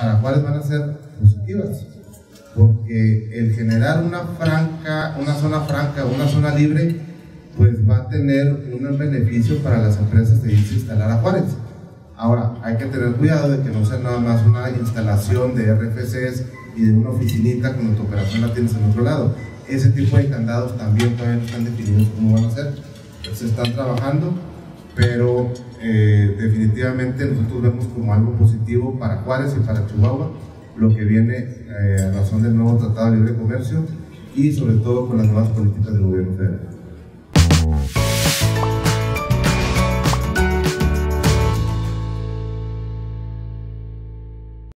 para Juárez van a ser positivas, porque el generar una franca, una zona franca, una zona libre, pues va a tener un beneficio para las empresas de irse a instalar a Juárez. Ahora, hay que tener cuidado de que no sea nada más una instalación de RFCs y de una oficinita cuando tu operación la tienes en otro lado. Ese tipo de candados también todavía no están definidos cómo van a ser. Se están trabajando, pero eh, definitivamente nosotros vemos como algo positivo para Juárez y para Chihuahua lo que viene eh, a razón del nuevo Tratado de Libre Comercio y sobre todo con las nuevas políticas del gobierno federal.